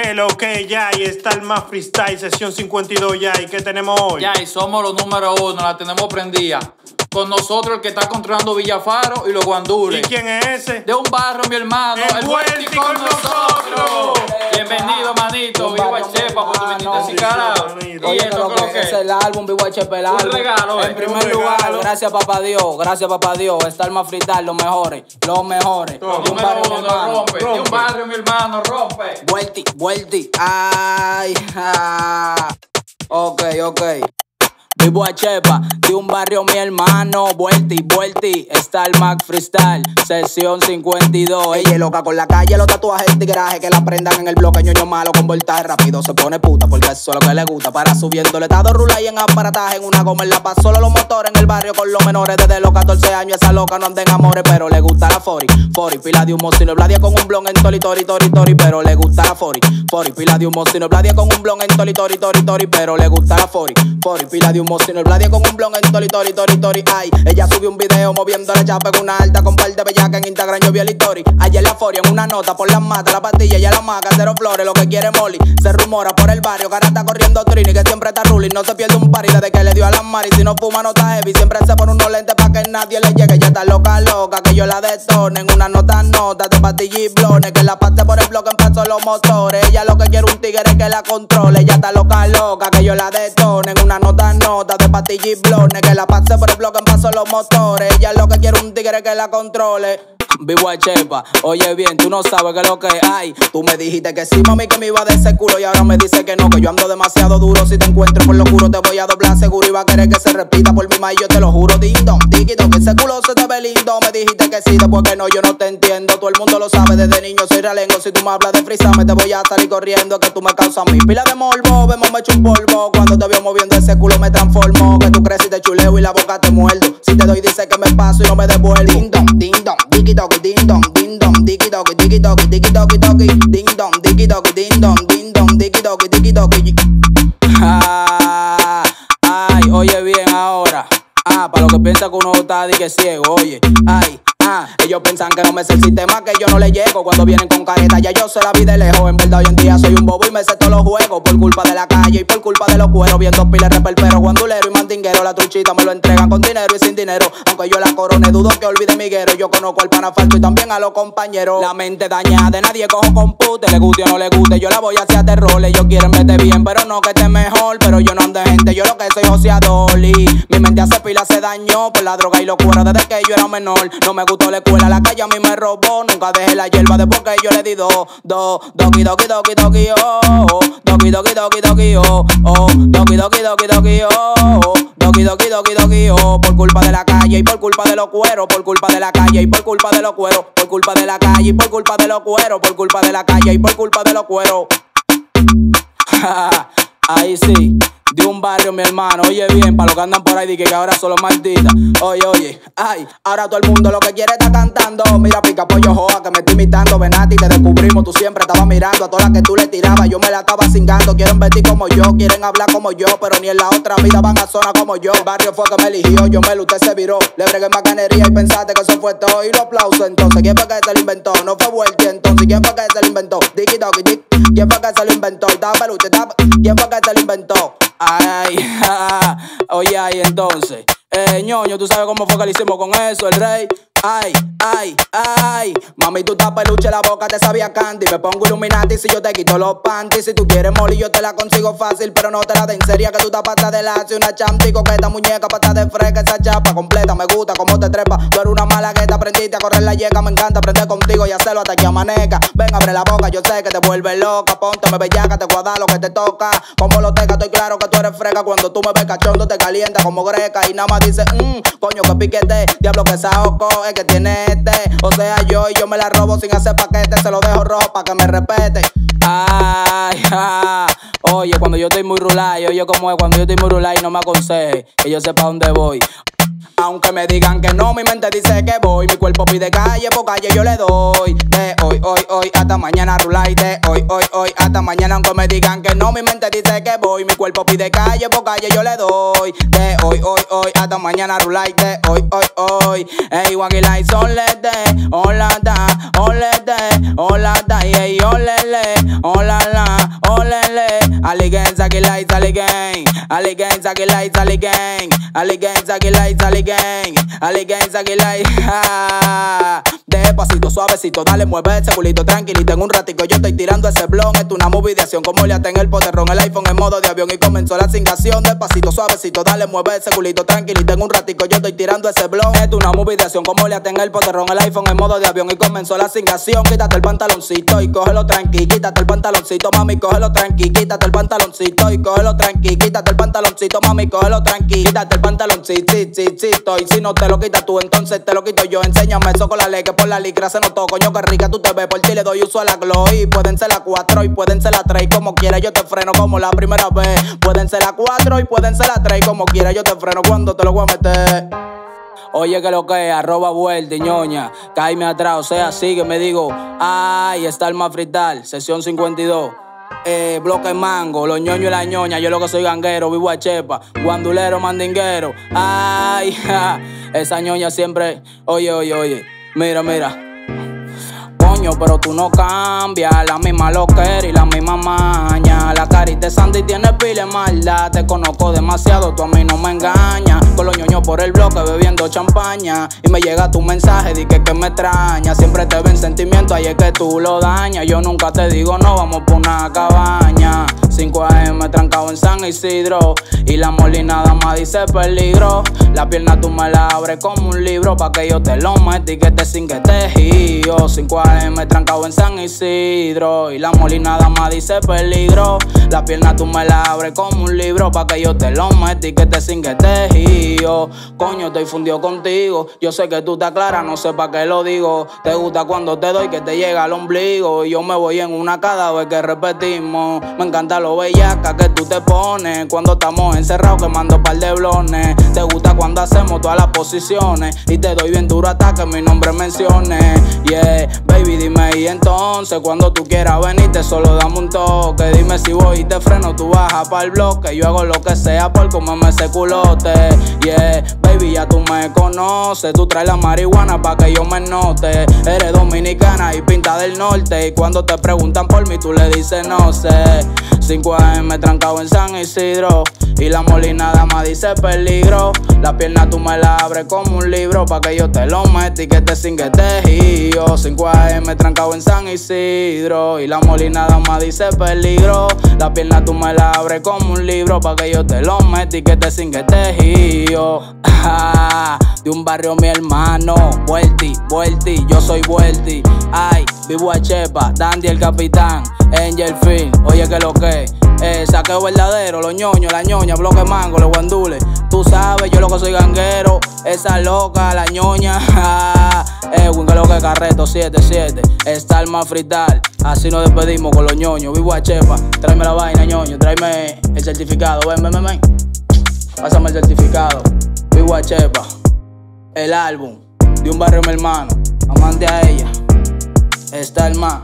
Que lo que ya y está el más freestyle, sesión 52 ya. ¿Y qué tenemos hoy? Ya, y somos los número uno, la tenemos prendida. Con nosotros el que está controlando Villafaro y los guandules. ¿Y quién es ese? De un barrio, mi hermano. El Vuelti con nosotros. Bienvenido, manito. Viva Chepa, por tu viniste el álbum Chepe el álbum. regalo, En eh, primer lugar, regalo. gracias papá Dios, gracias papá Dios. Estar más frital, los mejores, los mejores. Toma. De un barrio, mi hermano. rompe. De un rompe. barrio, mi hermano, rompe. Vuelti, vuelti. Ay, ah. Ok, ok. Vivo a Chepa, de un barrio mi hermano, vuelti, vuelti, Star Mac Freestyle, sesión 52. Ella es loca con la calle, los tatuajes en tigreaje que la prendan en el bloque, ñoño malo con voltaje rápido, se pone puta porque eso es lo que le gusta. Para subiendo, le dado rula y en aparataje, en una goma en la paz, solo los motores en el barrio con los menores desde los 14 años. Esa loca no anda en amores, pero le gusta la Fori. Fori, pila de humo, sino bladia con un blon en tori, tori, tori, tori, pero le gusta la Fori. Fori, pila de humo, sino bladia con un blon en tori, tori, tori, tori, pero le gusta la Fori. Fori, pila de humo, sino bladia con un blon en tori, tori, tori, tori, ay. Ella subió un video moviendo la chapa en una alta con par de bellaca en Instagram, yo vi el story. Ayer la Fori en una nota por las matas, la pastilla, ella la maca, cero flores, lo que quiere Molly. Se rumora por el barrio ahora está corriendo Trini, que siempre está ruling, no se pierde un party desde que le dio a las maris. Si no fuma, no está heavy, siempre se pone unos lentes pa' que nadie le llegue. Ya está loca, loca, que yo la detone en una nota, nota de pastilla y blones, que la pase por el bloque paso los motores. Ella lo que quiere un tigre que la controle. Ya está loca, loca, que yo la detone en una nota, nota de pastilla y que la pase por el bloque en paso los motores. Ella lo que quiere un tigre que la controle. Vivo a Chepa, oye bien, tú no sabes qué es lo que hay. Tú me dijiste que sí, mami, que me iba de ese culo. Y ahora me dice que no, que yo ando demasiado duro. Si te encuentro por lo oscuro, te voy a doblar seguro. Y va a querer que se repita por mi maíz, yo te lo juro. Ding dong, tiquito, que ese culo se te ve lindo. Me dijiste que sí, después que no, yo no te entiendo. Todo el mundo lo sabe, desde niño soy realengo. Si tú me hablas de frisa, me te voy a salir corriendo. Que tú me causas mi pila de morbo. Vemos, me echo un polvo. Cuando te veo moviendo ese culo, me transformo. Que tú crees y te chuleo y la boca te muerdo. Si te doy, dice que me paso y no me devuelvo. Ding dong, diki toki, ding dong, ding dong, diki toki, diki toki, diki toki toki, ding dong, diki toki, ding dong, ding dong, diki toki, diki toki. Ah, ay, oye bien ahora. Ah, para lo que piensa que uno está que ciego, oye. Ay, ellos piensan que no me sé el sistema, que yo no le llego. Cuando vienen con careta, ya yo se la vi de lejos. En verdad, hoy en día soy un bobo y me sé todos los juegos. Por culpa de la calle y por culpa de los cueros. Viendo piles reperpero, guandulero y mandinguero. La truchita me lo entregan con dinero y sin dinero. Aunque yo la corone, dudo que olvide mi guero. Yo conozco al panafalto y también a los compañeros. La mente dañada, de nadie cojo con pute. Le guste o no le guste, yo la voy hacia terror. Ellos quieren verte bien, pero no que esté mejor. Pero yo no ando gente, yo lo que soy joseador. Y mi mente hace pila, se dañó por la droga y locura desde que yo era menor. No me gustó la escuela, la calle a mí me robó. Nunca dejé la hierba después que yo le di dos, dos, doki, doki, doki, doki, oh, doki, doki, doki, doki, oh, oh, doki, doki, doki, doki, oh, doki, doki, doki, doki, oh, por culpa de la calle y por culpa de los cueros, por culpa de la calle y por culpa de los cueros, por culpa de la calle y por culpa de los cueros, por culpa de la calle y por culpa de los cueros. Ahí sí, de un barrio, mi hermano. Oye, bien, para los que andan por ahí, di que ahora son los malditas. Oye, oye, ay, ahora todo el mundo lo que quiere está cantando. Mira, pica pollo joa, que me estoy imitando. Venati, te descubrimos, tú siempre estabas mirando. A todas las que tú le tirabas, yo me la estaba cingando. Quieren vestir como yo, quieren hablar como yo, pero ni en la otra vida van a zona como yo. El barrio fue que me eligió, yo me luté, se viró. Le bregué en bacanería y pensaste que eso fue todo. Y lo aplauso entonces. ¿Quién fue que se lo inventó? No fue Vuelti entonces. ¿Quién fue que se lo inventó? Diki Doki Dik. ¿Quién fue que se lo inventó? Peluche, estaba. ¿Quién fue que se lo inventó? Ay, oye, ay, entonces. Eh, ñoño, tú sabes cómo fue con eso, el rey. Ay, ay, ay. Mami, tú estás peluche, la boca te sabía candy. Me pongo Illuminati si yo te quito los panties. Si tú quieres molly, yo te la consigo fácil. Pero no te la den seria que tú estás pata de lacio. Una chamtico que esta muñeca pata de fresca. Esa chapa completa, me gusta como te trepa. Tú eres una mala que te aprendiste a correr la yeca. Me encanta aprender contigo y hacerlo hasta que amanezca. Ven, abre la boca, yo sé que te vuelve loca. Ponte, me bellaca, te guarda lo que te toca. Como lo teca, estoy claro que tú eres frega. Cuando tú me ves cachondo, te calienta como greca. Y nada más dice, mmm, coño, que piquete. Diablo que saoco que tiene este. O sea, yo y yo me la robo sin hacer paquete. Se lo dejo rojo pa' que me respete. Ay, ah, Oye, cuando yo estoy muy rulay, oye como es cuando yo estoy muy rulay, no me aconseje que yo sepa dónde voy. Aunque me digan que no, mi mente dice que voy. Mi cuerpo pide calle, por calle yo le doy. De hoy, hoy, hoy, hasta mañana rulay. De hoy, hoy, hoy, hasta mañana. Aunque me digan que no, mi mente dice que voy. Mi cuerpo pide calle, por calle yo le doy. De hoy, hoy, hoy, hasta mañana rulay. De hoy, hoy, hoy. Waggy lights, ole de, hola da, ole de, hola da, hey, olele, hola la, olele. Ali again, zaggy lights, ali gang. Ali gang, zaggy lights, ali gang. Gang, zaggy lights. Despacito, suavecito, dale, mueve ese culito tranquilito. En un ratico yo estoy tirando ese blon. Esto una movie de acción, como le en el poderrón. El iPhone en modo de avión y comenzó la asignación. Despacito, suavecito, dale, mueve ese culito tranquilito. En un ratico yo estoy tirando ese blon. Esto una movie de acción, como le en el poderrón. El iPhone en modo de avión y comenzó la asignación. Quítate el pantaloncito y cógelo tranqui. Quítate el pantaloncito, mami, cógelo tranqui. Quítate el pantaloncito y cógelo tranqui. Quítate el pantaloncito, mami, cógelo tranqui. Quítate el pantaloncito, sí, sí, sí, Y si no te lo quitas tú, entonces te lo quito yo. Enséñame eso con la ley que por la licra se notó. Coño, que rica tú te ves. Por ti le doy uso a la glow. Y pueden ser las cuatro y pueden ser las tres. Como quiera yo te freno como la primera vez. Pueden ser las cuatro y pueden ser las tres. Como quiera yo te freno cuando te lo voy a meter. Oye, que lo que es, arroba vuelta, ñoña. Caime atrás, o sea, sigue, me digo. Ay, está el más frital, sesión 52. Eh, bloque mango, los ñoños y la ñoña. Yo lo que soy ganguero, vivo a chepa, guandulero, mandinguero. Ay, ja, esa ñoña siempre. Oye, oye, oye. Mira, mira pero tú no cambias. La misma loquera y la misma maña. La carita de Sandy tiene pile maldad. Te conozco demasiado, tú a mí no me engañas. Con los ñoños por el bloque bebiendo champaña. Y me llega tu mensaje, di que, que me extraña. Siempre te ven sentimiento, ahí es que tú lo dañas. Yo nunca te digo no, vamos por una cabaña. 5 AM trancado en San Isidro. Y la molinada más dice peligro. La pierna tú me la abres como un libro. Pa' que yo te lo metí, que te sin que te giro. 5 AM trancado en San Isidro. Y la molinada más dice peligro. La pierna tú me la abres como un libro. Pa' que yo te lo metí, que te sin que te giro. Coño, estoy fundido contigo. Yo sé que tú te aclaras, no sé pa' qué lo digo. Te gusta cuando te doy que te llega al ombligo. Y yo me voy en una cada vez que repetimos. Me encanta lo bellaca que tú te pones. Cuando estamos encerrados quemando par de blones. Te gusta cuando hacemos todas las posiciones. Y te doy bien duro hasta que mi nombre mencione. Yeah, baby dime y entonces Cuando tú quieras venirte solo dame un toque. Dime si voy y te freno, tú bajas para el bloque. Yo hago lo que sea por comerme ese culote. Yeah, baby ya tú me conoces. Tú traes la marihuana pa' que yo me note. Eres dominicana y pinta del norte. Y cuando te preguntan por mí tú le dices no sé 5 AM trancado en San Isidro. Y la molinada más dice peligro. La pierna tú me la abres como un libro. Pa' que yo te lo meta y que te sin que te giro. 5 AM trancado en San Isidro. Y la molinada más dice peligro. La pierna tú me la abres como un libro. Pa' que yo te lo meta y que te sin que te giro. de un barrio mi hermano. Vuelti, vuelti, yo soy vuelti. Ay, vivo a Chepa, Dandy el capitán. Angel Film, oye que lo que saqueo verdadero, los ñoños, la ñoña, bloque mango, los guandules. Tú sabes, yo lo que soy ganguero, esa loca, la ñoña. eh, que lo que carreto 77, está el más frital. Así nos despedimos con los ñoños, vivo a chepa. Tráeme la vaina, ñoño, tráeme el certificado, ven, ven, ven, ven. Pásame el certificado, vivo a chepa. El álbum de un barrio mi hermano, amante a ella, está el más.